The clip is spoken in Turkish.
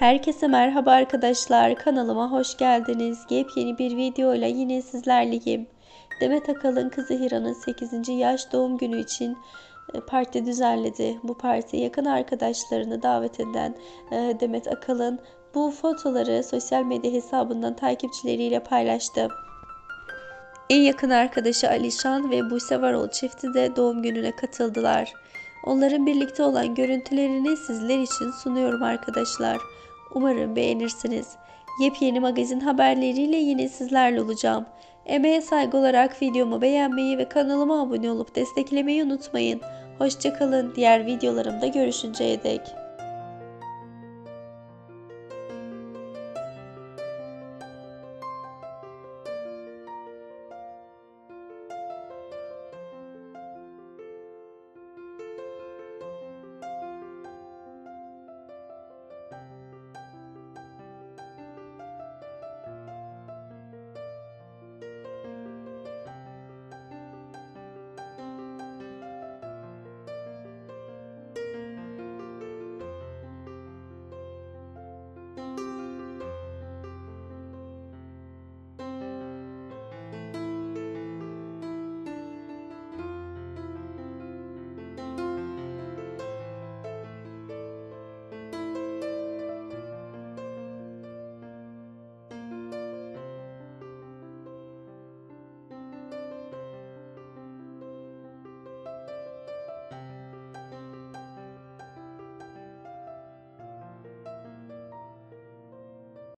Herkese merhaba arkadaşlar. Kanalıma hoş geldiniz. Yepyeni bir videoyla yine sizlerleyim. Demet Akalın kızı Hira'nın 8. yaş doğum günü için e, parti düzenledi. Bu partiye yakın arkadaşlarını davet eden e, Demet Akalın bu fotoları sosyal medya hesabından takipçileriyle paylaştı. En yakın arkadaşı Alişan ve Buse Varol çifti de doğum gününe katıldılar. Onların birlikte olan görüntülerini sizler için sunuyorum arkadaşlar. Umarım beğenirsiniz. Yepyeni magazin haberleriyle yine sizlerle olacağım. Emeğe saygı olarak videomu beğenmeyi ve kanalıma abone olup desteklemeyi unutmayın. Hoşçakalın. Diğer videolarımda görüşünceye dek.